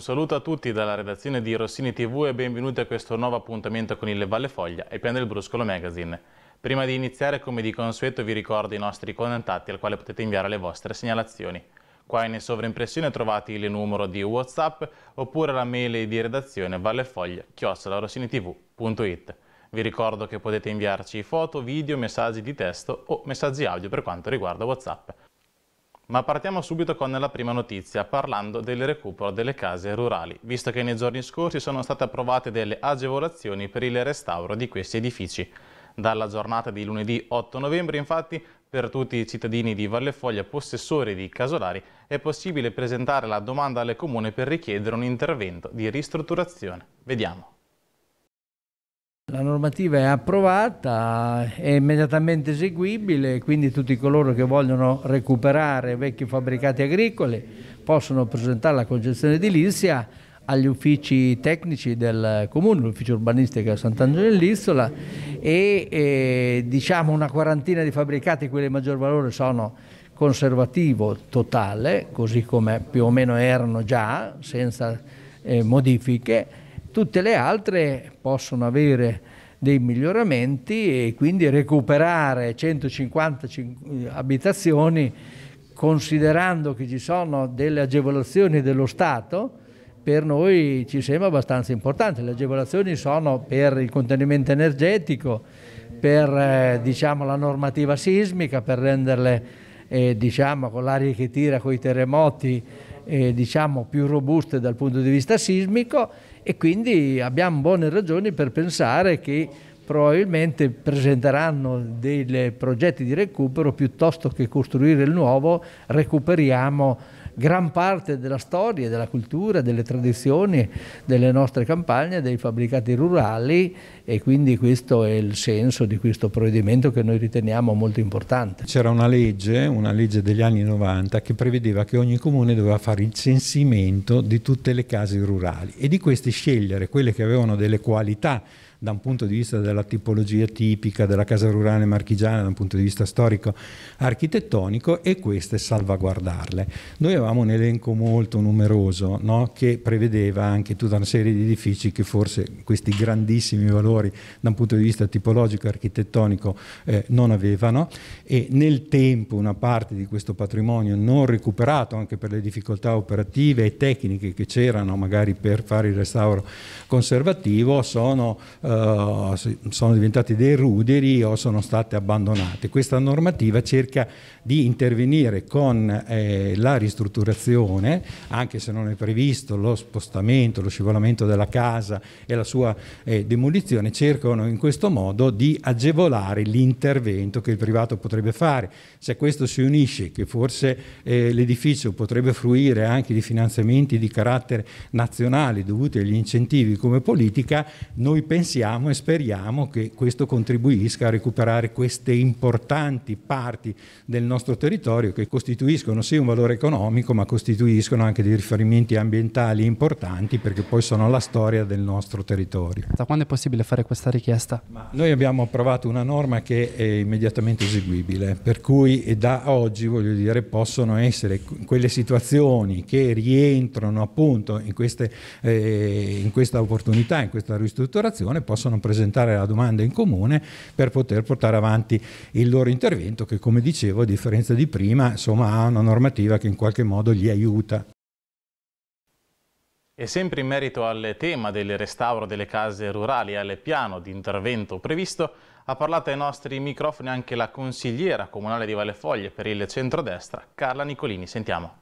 Un saluto a tutti dalla redazione di Rossini TV e benvenuti a questo nuovo appuntamento con il Valle Foglia e Piano del Bruscolo Magazine. Prima di iniziare, come di consueto, vi ricordo i nostri contatti al quale potete inviare le vostre segnalazioni. Qua in sovraimpressione trovate il numero di WhatsApp oppure la mail di redazione vallefoglia-rossinitv.it. Vi ricordo che potete inviarci foto, video, messaggi di testo o messaggi audio per quanto riguarda WhatsApp. Ma partiamo subito con la prima notizia, parlando del recupero delle case rurali, visto che nei giorni scorsi sono state approvate delle agevolazioni per il restauro di questi edifici. Dalla giornata di lunedì 8 novembre, infatti, per tutti i cittadini di Vallefoglia possessori di casolari è possibile presentare la domanda alle comune per richiedere un intervento di ristrutturazione. Vediamo. La normativa è approvata, è immediatamente eseguibile, quindi tutti coloro che vogliono recuperare vecchi fabbricati agricoli possono presentare la concessione edilizia agli uffici tecnici del comune, l'ufficio urbanistica Sant'Angelo dell'Isola e eh, diciamo una quarantina di fabbricati, quelli di maggior valore sono conservativo totale, così come più o meno erano già, senza eh, modifiche, Tutte le altre possono avere dei miglioramenti e quindi recuperare 150 abitazioni considerando che ci sono delle agevolazioni dello Stato per noi ci sembra abbastanza importante. Le agevolazioni sono per il contenimento energetico, per eh, diciamo, la normativa sismica, per renderle eh, diciamo, con l'aria che tira con i terremoti eh, diciamo, più robuste dal punto di vista sismico e quindi abbiamo buone ragioni per pensare che probabilmente presenteranno dei progetti di recupero piuttosto che costruire il nuovo, recuperiamo gran parte della storia, della cultura, delle tradizioni delle nostre campagne, dei fabbricati rurali e quindi questo è il senso di questo provvedimento che noi riteniamo molto importante. C'era una legge, una legge degli anni 90 che prevedeva che ogni comune doveva fare il censimento di tutte le case rurali e di queste scegliere quelle che avevano delle qualità da un punto di vista della tipologia tipica della casa rurale marchigiana, da un punto di vista storico architettonico e queste salvaguardarle. Noi avevamo un elenco molto numeroso no? che prevedeva anche tutta una serie di edifici che forse questi grandissimi valori da un punto di vista tipologico e architettonico eh, non avevano e nel tempo una parte di questo patrimonio non recuperato anche per le difficoltà operative e tecniche che c'erano magari per fare il restauro conservativo sono eh, uh, sono diventati dei ruderi o sono state abbandonate. Questa normativa cerca di intervenire con eh, la ristrutturazione, anche se non è previsto lo spostamento, lo scivolamento della casa e la sua eh, demolizione, cercano in questo modo di agevolare l'intervento che il privato potrebbe fare. Se questo si unisce che forse eh, l'edificio potrebbe fruire anche di finanziamenti di carattere nazionale dovuti agli incentivi come politica, noi pensiamo pensiamo e speriamo che questo contribuisca a recuperare queste importanti parti del nostro territorio che costituiscono sì un valore economico ma costituiscono anche dei riferimenti ambientali importanti perché poi sono la storia del nostro territorio. Da quando è possibile fare questa richiesta? Ma noi abbiamo approvato una norma che è immediatamente eseguibile per cui da oggi voglio dire possono essere quelle situazioni che rientrano appunto in, queste, eh, in questa opportunità, in questa ristrutturazione possono presentare la domanda in comune per poter portare avanti il loro intervento che come dicevo a differenza di prima insomma ha una normativa che in qualche modo li aiuta. E sempre in merito al tema del restauro delle case rurali e al piano di intervento previsto, ha parlato ai nostri microfoni anche la consigliera comunale di Valle Foglie per il centrodestra, Carla Nicolini. Sentiamo.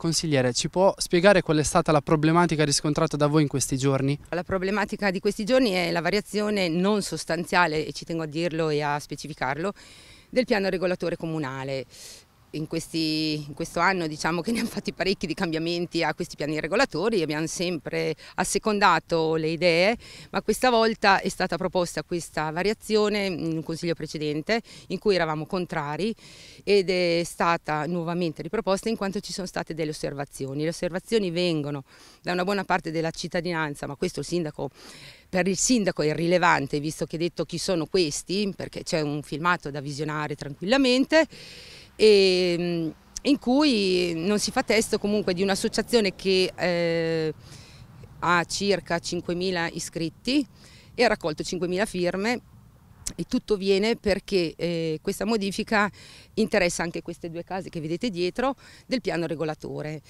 Consigliere, ci può spiegare qual è stata la problematica riscontrata da voi in questi giorni? La problematica di questi giorni è la variazione non sostanziale, e ci tengo a dirlo e a specificarlo, del piano regolatore comunale in, questi, in, questo anno diciamo che ne hanno fatti parecchi di cambiamenti a questi piani regolatori, abbiamo sempre assecondato le idee, ma questa volta è stata proposta questa variazione in un consiglio precedente in cui eravamo contrari ed è stata nuovamente riproposta in quanto ci sono state delle osservazioni. Le osservazioni vengono da una buona parte della cittadinanza, ma questo il sindaco per il sindaco è irrilevante visto che ha detto chi sono questi, perché c'è un filmato da visionare tranquillamente e, in cui non si fa testo comunque di un'associazione che eh, ha circa 5.000 iscritti e ha raccolto 5.000 firme e tutto viene perché eh, questa modifica interessa anche queste due case che vedete dietro del piano regolatore.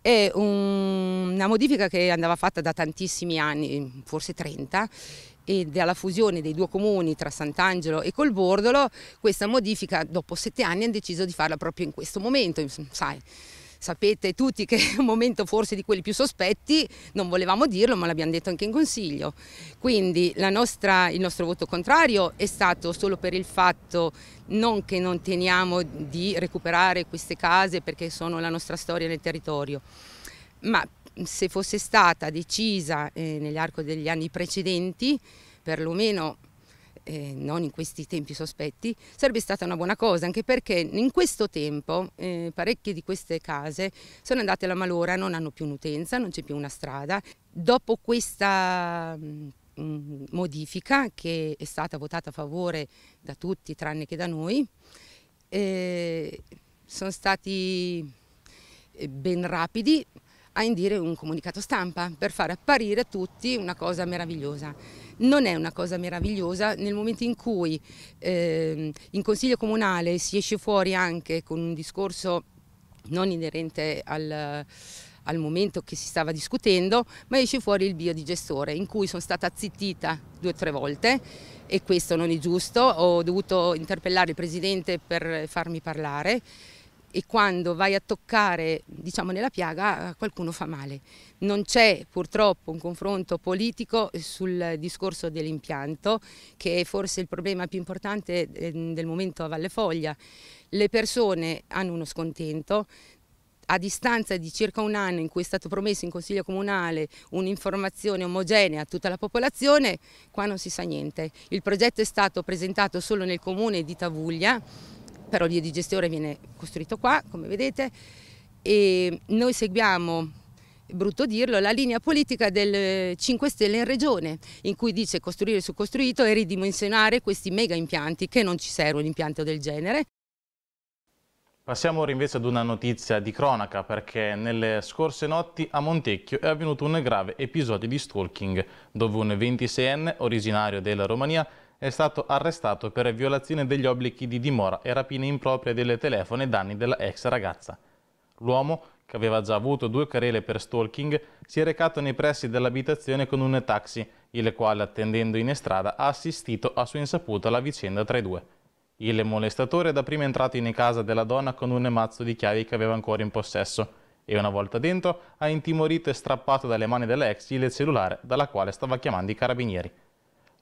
È un, una modifica che andava fatta da tantissimi anni, forse 30, e dalla fusione dei due comuni tra Sant'Angelo e Colbordolo, questa modifica dopo sette anni hanno deciso di farla proprio in questo momento, sai. Sapete tutti che è un momento forse di quelli più sospetti, non volevamo dirlo ma l'abbiamo detto anche in consiglio. Quindi nostra, il nostro voto contrario è stato solo per il fatto non che non teniamo di recuperare queste case perché sono la nostra storia nel territorio, ma se fosse stata decisa eh, nell'arco degli anni precedenti, perlomeno eh, non in questi tempi sospetti, sarebbe stata una buona cosa, anche perché in questo tempo eh, parecchie di queste case sono andate alla malora, non hanno più un'utenza, non c'è più una strada. Dopo questa mh, mm, modifica, che è stata votata a favore da tutti tranne che da noi, eh, sono stati eh, ben rapidi a indire un comunicato stampa per far apparire a tutti una cosa meravigliosa. Non è una cosa meravigliosa nel momento in cui eh, in Consiglio Comunale si esce fuori anche con un discorso non inerente al, al momento che si stava discutendo, ma esce fuori il biodigestore in cui sono stata zittita due o tre volte e questo non è giusto, ho dovuto interpellare il Presidente per farmi parlare e quando vai a toccare diciamo, nella piaga qualcuno fa male. Non c'è purtroppo un confronto politico sul discorso dell'impianto che è forse il problema più importante ehm, del momento a Valle Foglia. Le persone hanno uno scontento, a distanza di circa un anno in cui è stato promesso in Consiglio Comunale un'informazione omogenea a tutta la popolazione, qua non si sa niente. Il progetto è stato presentato solo nel comune di Tavuglia, però il di gestione viene costruito qua, come vedete, e noi seguiamo, brutto dirlo, la linea politica del 5 Stelle in regione, in cui dice costruire su costruito e ridimensionare questi mega impianti, che non ci serve un impianto del genere. Passiamo ora invece ad una notizia di cronaca perché nelle scorse notti a Montecchio è avvenuto un grave episodio di stalking dove un 26enne originario della Romania è stato arrestato per violazione degli obblighi di dimora e rapina impropria delle telefone e danni della ex ragazza. L'uomo, che aveva già avuto due querele per stalking, si è recato nei pressi dell'abitazione con un taxi, il quale, attendendo in strada, ha assistito a sua insaputa alla vicenda tra i due. Il molestatore è dapprima entrato in casa della donna con un mazzo di chiavi che aveva ancora in possesso e una volta dentro ha intimorito e strappato dalle mani della ex il cellulare dalla quale stava chiamando i carabinieri.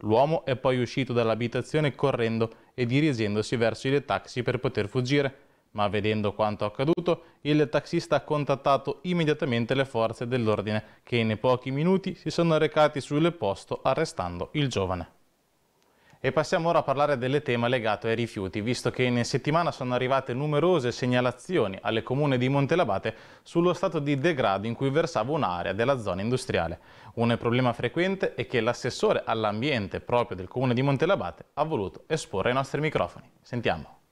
L'uomo è poi uscito dall'abitazione correndo e dirigendosi verso il taxi per poter fuggire, ma vedendo quanto accaduto, il taxista ha contattato immediatamente le forze dell'ordine che in pochi minuti si sono recati sul posto arrestando il giovane. E passiamo ora a parlare del tema legato ai rifiuti, visto che in settimana sono arrivate numerose segnalazioni alle comune di Montelabate sullo stato di degrado in cui versava un'area della zona industriale. Un problema frequente è che l'assessore all'ambiente proprio del comune di Montelabate ha voluto esporre ai nostri microfoni. Sentiamo.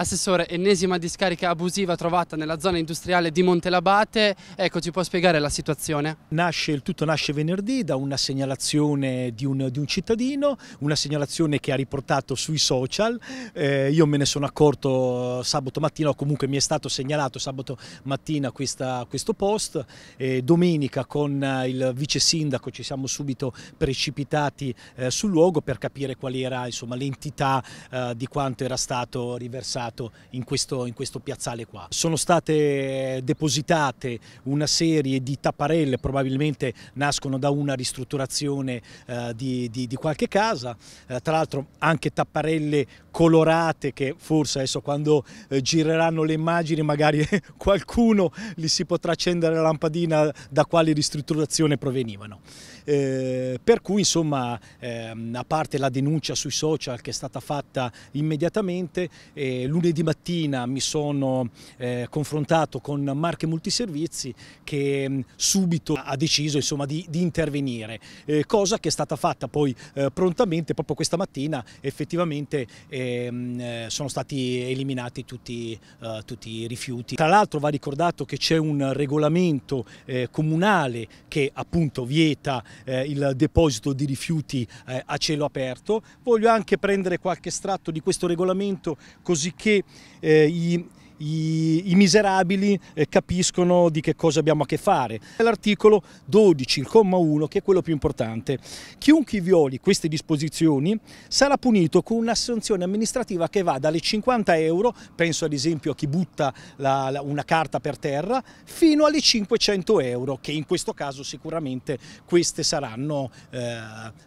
Assessore, ennesima discarica abusiva trovata nella zona industriale di Montelabate, ecco ci può spiegare la situazione? Nasce, il tutto nasce venerdì da una segnalazione di un, di un cittadino, una segnalazione che ha riportato sui social, eh, io me ne sono accorto sabato mattina o comunque mi è stato segnalato sabato mattina questa, questo post, eh, domenica con il vice sindaco ci siamo subito precipitati eh, sul luogo per capire qual era l'entità eh, di quanto era stato riversato trovato in questo, in questo piazzale qua. Sono state depositate una serie di tapparelle, probabilmente nascono da una ristrutturazione eh, di, di, di, qualche casa, eh, tra l'altro anche tapparelle colorate che forse adesso quando eh, gireranno le immagini magari qualcuno gli si potrà accendere la lampadina da quale ristrutturazione provenivano. Eh, per cui insomma ehm, a parte la denuncia sui social che è stata fatta immediatamente, eh, lunedì mattina mi sono eh, confrontato con Marche Multiservizi che mh, subito ha deciso insomma, di, di intervenire, eh, cosa che è stata fatta poi eh, prontamente proprio questa mattina effettivamente ehm, eh, sono stati eliminati tutti, tutti i rifiuti. Tra l'altro va ricordato che c'è un regolamento comunale che appunto vieta eh, il deposito di rifiuti eh, a cielo aperto. Voglio anche prendere qualche estratto di questo regolamento così che eh, i i, i miserabili eh, capiscono di che cosa abbiamo a che fare. L'articolo 12, il comma 1, che è quello più importante. Chiunque violi queste disposizioni sarà punito con una sanzione amministrativa che va dalle 50 euro, penso ad esempio a chi butta la, la, una carta per terra, fino alle 500 euro, che in questo caso sicuramente queste saranno, eh,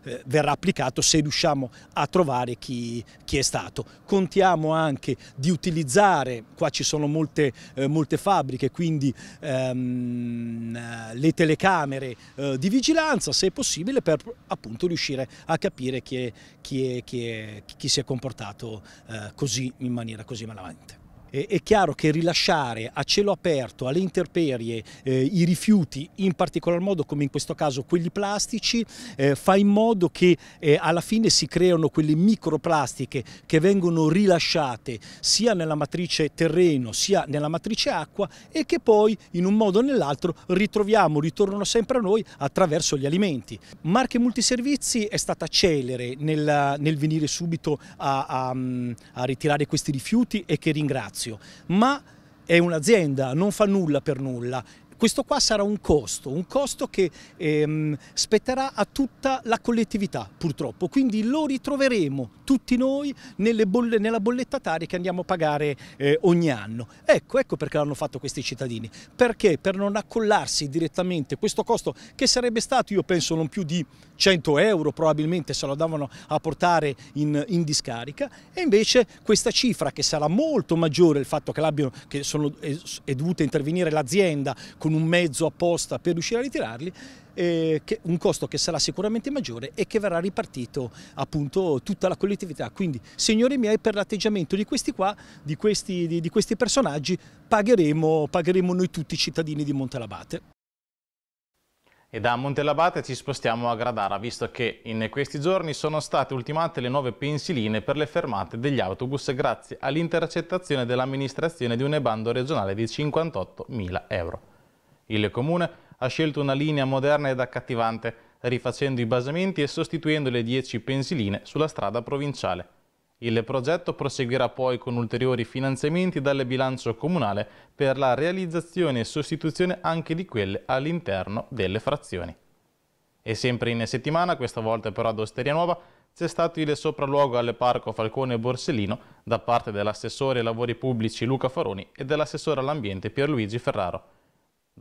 eh, verrà applicato se riusciamo a trovare chi, chi è stato. Contiamo anche di utilizzare, qua ci ci sono molte, eh, molte fabbriche, quindi ehm, eh, le telecamere eh, di vigilanza se possibile per appunto riuscire a capire chi, è, chi, è, chi, è, chi si è comportato eh, così in maniera così malamente è chiaro che rilasciare a cielo aperto, alle interperie, eh, i rifiuti, in particolar modo come in questo caso quelli plastici, eh, fa in modo che eh, alla fine si creano quelle microplastiche che vengono rilasciate sia nella matrice terreno sia nella matrice acqua e che poi in un modo o nell'altro ritroviamo, ritornano sempre a noi attraverso gli alimenti. Marche Multiservizi è stata celere nel, nel venire subito a, a, a ritirare questi rifiuti e che ringrazio spazio, ma è un'azienda, non fa nulla per nulla questo qua sarà un costo, un costo che ehm, spetterà a tutta la collettività purtroppo, quindi lo ritroveremo tutti noi bolle, nella bolletta taria che andiamo a pagare eh, ogni anno. Ecco, ecco perché l'hanno fatto questi cittadini, perché? Per non accollarsi direttamente. Questo costo che sarebbe stato io penso non più di 100 euro probabilmente se lo davano a portare in, in discarica. E invece questa cifra che sarà molto maggiore il fatto che, che sono, è, è dovuta intervenire l'azienda con con un mezzo apposta per riuscire a ritirarli, eh, un costo che sarà sicuramente maggiore e che verrà ripartito appunto tutta la collettività. Quindi, signori miei, per l'atteggiamento di questi qua, di questi, di, di questi personaggi, pagheremo, pagheremo noi tutti i cittadini di Montelabate. E da Montelabate ci spostiamo a Gradara, visto che in questi giorni sono state ultimate le nuove pensiline per le fermate degli autobus grazie all'intercettazione dell'amministrazione di un ebando regionale di 58.000 euro. Il Comune ha scelto una linea moderna ed accattivante, rifacendo i basamenti e sostituendo le 10 pensiline sulla strada provinciale. Il progetto proseguirà poi con ulteriori finanziamenti dal bilancio comunale per la realizzazione e sostituzione anche di quelle all'interno delle frazioni. E sempre in settimana, questa volta però ad Osteria Nuova, c'è stato il sopralluogo alle Parco Falcone Borsellino da parte dell'assessore ai lavori pubblici Luca Faroni e dell'assessore all'ambiente Pierluigi Ferraro.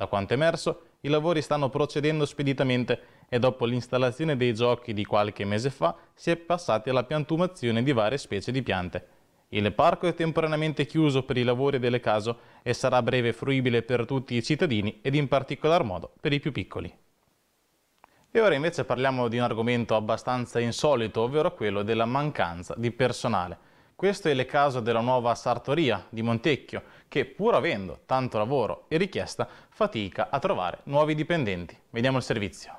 Da quanto emerso, i lavori stanno procedendo speditamente e dopo l'installazione dei giochi di qualche mese fa si è passati alla piantumazione di varie specie di piante. Il parco è temporaneamente chiuso per i lavori delle case e sarà a breve fruibile per tutti i cittadini ed in particolar modo per i più piccoli. E ora invece parliamo di un argomento abbastanza insolito, ovvero quello della mancanza di personale. Questo è il caso della nuova sartoria di Montecchio, che pur avendo tanto lavoro e richiesta, fatica a trovare nuovi dipendenti. Vediamo il servizio.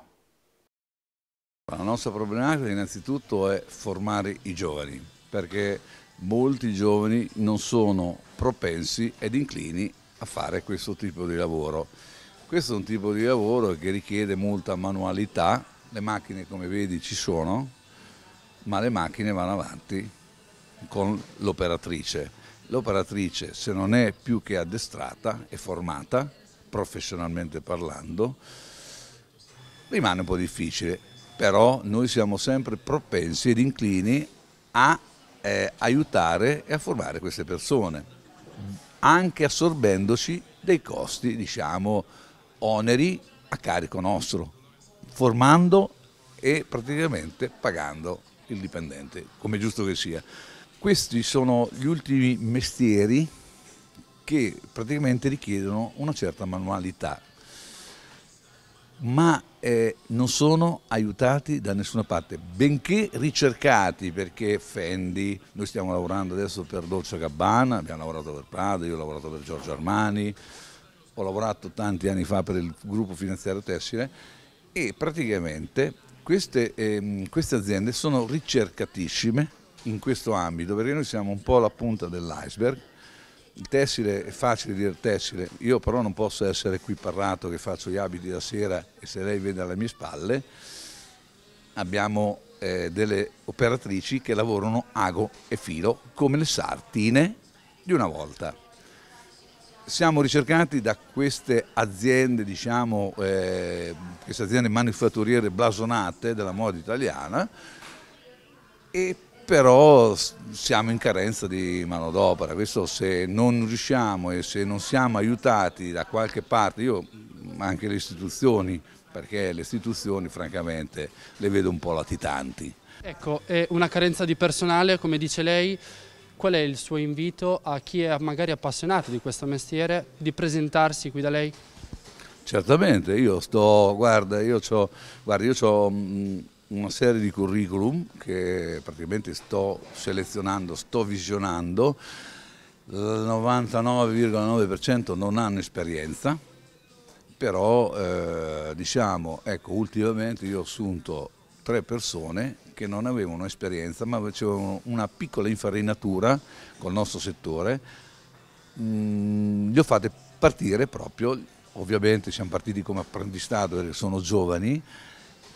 La nostra problematica innanzitutto è formare i giovani, perché molti giovani non sono propensi ed inclini a fare questo tipo di lavoro. Questo è un tipo di lavoro che richiede molta manualità, le macchine come vedi ci sono, ma le macchine vanno avanti con l'operatrice. L'operatrice se non è più che addestrata e formata, professionalmente parlando, rimane un po' difficile, però noi siamo sempre propensi ed inclini a eh, aiutare e a formare queste persone, anche assorbendoci dei costi, diciamo, oneri a carico nostro, formando e praticamente pagando il dipendente, come giusto che sia. Questi sono gli ultimi mestieri che praticamente richiedono una certa manualità, ma eh, non sono aiutati da nessuna parte, benché ricercati perché Fendi, noi stiamo lavorando adesso per Dolce Gabbana, abbiamo lavorato per Prado, io ho lavorato per Giorgio Armani, ho lavorato tanti anni fa per il gruppo finanziario tessile e praticamente queste, ehm, queste aziende sono ricercatissime in questo ambito perché noi siamo un po' la punta dell'iceberg. Il tessile è facile dire tessile, io però non posso essere qui parlato che faccio gli abiti da sera e se lei vede alle mie spalle abbiamo eh, delle operatrici che lavorano ago e filo come le sartine di una volta siamo ricercati da queste aziende, diciamo, eh, queste aziende manifatturiere blasonate della moda italiana e però siamo in carenza di manodopera, questo se non riusciamo e se non siamo aiutati da qualche parte, io anche le istituzioni, perché le istituzioni francamente le vedo un po' latitanti. Ecco, è una carenza di personale, come dice lei, qual è il suo invito a chi è magari appassionato di questo mestiere di presentarsi qui da lei? Certamente, io sto, guarda, io ho mm, una serie di curriculum che praticamente sto selezionando, sto visionando, il 99,9% non hanno esperienza, però eh, diciamo, ecco, ultimamente io ho assunto tre persone che non avevano esperienza ma avevano una piccola infarinatura col nostro settore, mm, li ho fatti partire proprio, ovviamente siamo partiti come apprendistato perché sono giovani,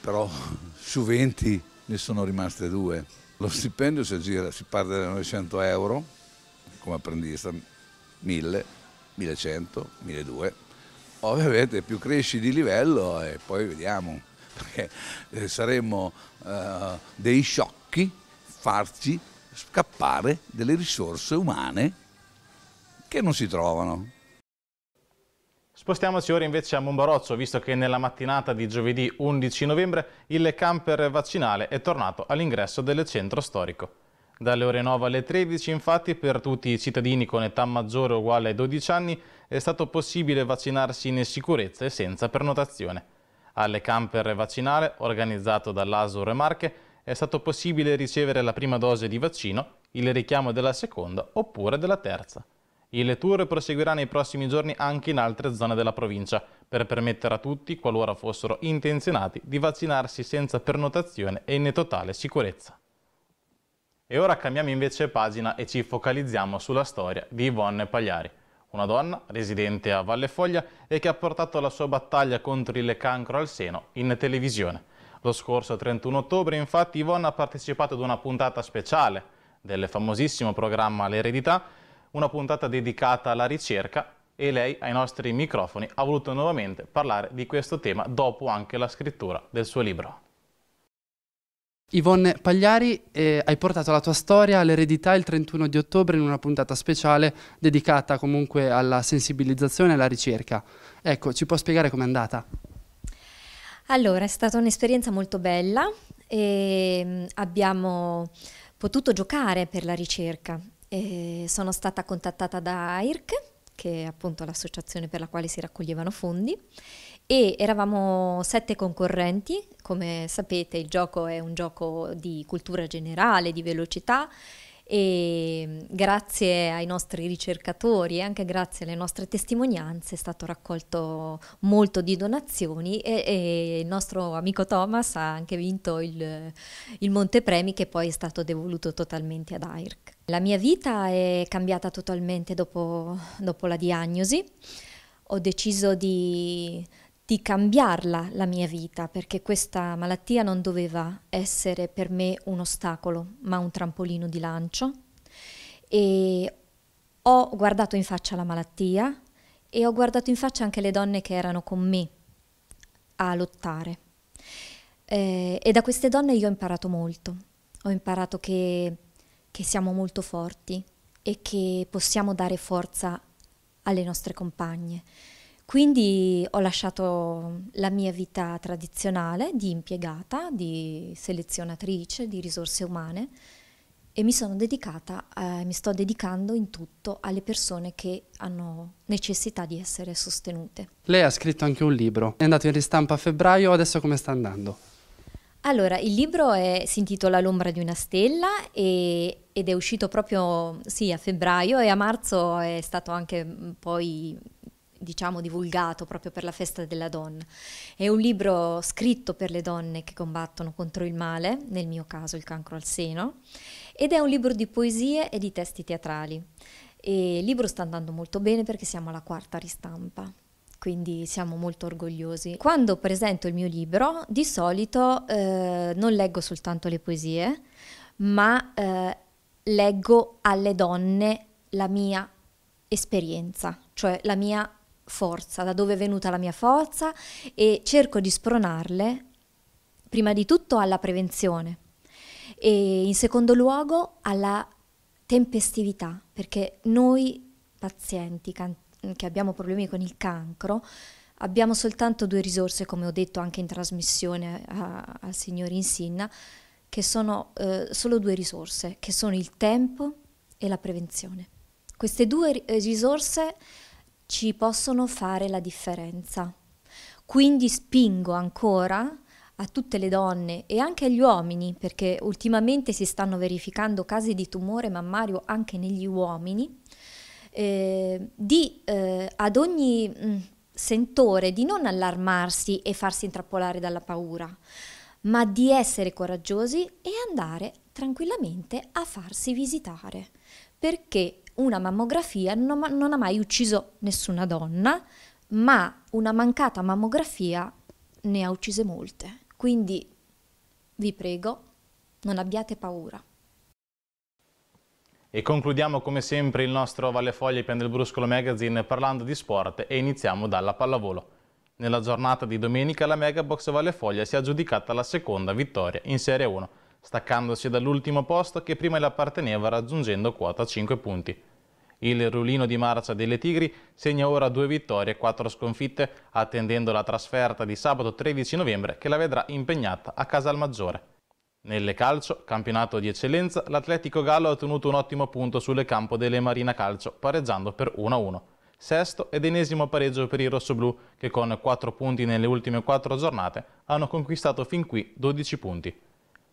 però su 20 ne sono rimaste due. Lo stipendio si aggira, si parte da 900 euro come apprendista, 1000, 1100, 1200. Ovviamente più cresci di livello e poi vediamo perché eh, saremmo eh, dei sciocchi farci scappare delle risorse umane che non si trovano. Spostiamoci ora invece a Monbarozzo, visto che nella mattinata di giovedì 11 novembre il camper vaccinale è tornato all'ingresso del centro storico. Dalle ore 9 alle 13, infatti, per tutti i cittadini con età maggiore o uguale ai 12 anni è stato possibile vaccinarsi in sicurezza e senza prenotazione. Alle camper vaccinale, organizzato dall'Asur Marche, è stato possibile ricevere la prima dose di vaccino, il richiamo della seconda oppure della terza. Il tour proseguirà nei prossimi giorni anche in altre zone della provincia, per permettere a tutti, qualora fossero intenzionati, di vaccinarsi senza prenotazione e in totale sicurezza. E ora cambiamo invece pagina e ci focalizziamo sulla storia di Yvonne Pagliari una donna residente a Valle Foglia e che ha portato la sua battaglia contro il cancro al seno in televisione. Lo scorso 31 ottobre infatti Yvonne ha partecipato ad una puntata speciale del famosissimo programma L'eredità, una puntata dedicata alla ricerca e lei ai nostri microfoni ha voluto nuovamente parlare di questo tema dopo anche la scrittura del suo libro. Yvonne Pagliari, eh, hai portato la tua storia all'eredità il 31 di ottobre in una puntata speciale dedicata comunque alla sensibilizzazione e alla ricerca. Ecco, ci può spiegare com'è andata? Allora, è stata un'esperienza molto bella e mm, abbiamo potuto giocare per la ricerca. E sono stata contattata da IRC, che è appunto l'associazione per la quale si raccoglievano fondi, e eravamo sette concorrenti, come sapete il gioco è un gioco di cultura generale, di velocità e grazie ai nostri ricercatori e anche grazie alle nostre testimonianze è stato raccolto molto di donazioni e, e il nostro amico Thomas ha anche vinto il, il montepremi che poi è stato devoluto totalmente ad AIRC. La mia vita è cambiata totalmente dopo, dopo la diagnosi, ho deciso di di cambiarla la mia vita, perché questa malattia non doveva essere per me un ostacolo, ma un trampolino di lancio. E ho guardato in faccia la malattia e ho guardato in faccia anche le donne che erano con me a lottare. Eh, e da queste donne io ho imparato molto. Ho imparato che, che siamo molto forti e che possiamo dare forza alle nostre compagne quindi ho lasciato la mia vita tradizionale di impiegata, di selezionatrice di risorse umane e mi sono dedicata, eh, mi sto dedicando in tutto alle persone che hanno necessità di essere sostenute. Lei ha scritto anche un libro, è andato in ristampa a febbraio, adesso come sta andando? Allora, il libro è, si intitola L'ombra di una stella e, ed è uscito proprio sì, a febbraio e a marzo è stato anche poi diciamo divulgato proprio per la festa della donna. È un libro scritto per le donne che combattono contro il male, nel mio caso il cancro al seno, ed è un libro di poesie e di testi teatrali. E il libro sta andando molto bene perché siamo alla quarta ristampa quindi siamo molto orgogliosi. Quando presento il mio libro, di solito eh, non leggo soltanto le poesie, ma eh, leggo alle donne la mia esperienza, cioè la mia forza, da dove è venuta la mia forza e cerco di spronarle prima di tutto alla prevenzione e in secondo luogo alla tempestività, perché noi pazienti che abbiamo problemi con il cancro abbiamo soltanto due risorse, come ho detto anche in trasmissione al signor Insinna, che sono eh, solo due risorse, che sono il tempo e la prevenzione. Queste due risorse ci possono fare la differenza. Quindi spingo ancora a tutte le donne e anche agli uomini, perché ultimamente si stanno verificando casi di tumore mammario anche negli uomini, eh, di eh, ad ogni mh, mm, sentore di non allarmarsi e farsi intrappolare dalla paura, ma di essere coraggiosi e andare tranquillamente a farsi visitare, perché una mammografia non, non ha mai ucciso nessuna donna, ma una mancata mammografia ne ha uccise molte. Quindi vi prego, non abbiate paura. E concludiamo come sempre il nostro Valle Foglie Pian del Bruscolo Magazine parlando di sport e iniziamo dalla pallavolo. Nella giornata di domenica la Megabox Valle Foglia si è aggiudicata la seconda vittoria in Serie 1, staccandosi dall'ultimo posto che prima le apparteneva raggiungendo quota 5 punti. Il rulino di marcia delle Tigri segna ora due vittorie e quattro sconfitte, attendendo la trasferta di sabato 13 novembre che la vedrà impegnata a Casalmaggiore. Nelle calcio, campionato di eccellenza, l'Atletico Gallo ha ottenuto un ottimo punto sulle campo delle Marina Calcio, pareggiando per 1-1. Sesto ed enesimo pareggio per i rossoblù, che con 4 punti nelle ultime 4 giornate hanno conquistato fin qui 12 punti.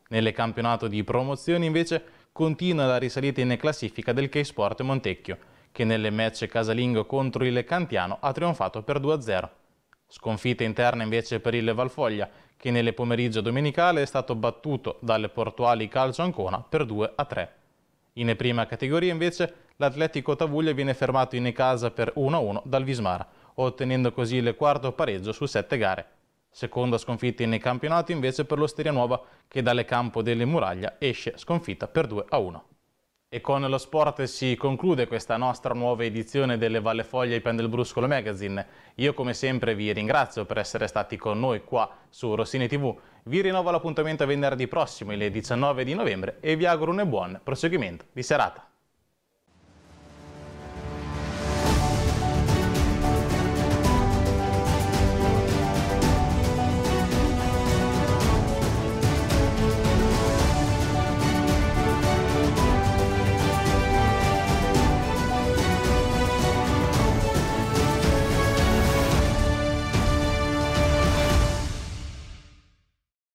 Nelle campionato di promozione invece continua la risalita in classifica del K-Sport Montecchio, che nelle match casalingo contro il Cantiano ha trionfato per 2-0. Sconfitta interna invece per il Valfoglia, che nelle pomeriggio domenicale è stato battuto dalle Portuali Calcio Ancona per 2-3. In prima categoria invece l'Atletico Tavuglia viene fermato in casa per 1-1 dal Vismara, ottenendo così il quarto pareggio su sette gare. Seconda sconfitta nei campionati invece per l'Osteria Nuova che dalle campo delle Muraglia esce sconfitta per 2 a 1. E con lo sport si conclude questa nostra nuova edizione delle Valle Foglie Pen del Bruscolo Magazine. Io come sempre vi ringrazio per essere stati con noi qua su Rossini TV. Vi rinnovo l'appuntamento venerdì prossimo, il 19 di novembre, e vi auguro un buon proseguimento di serata.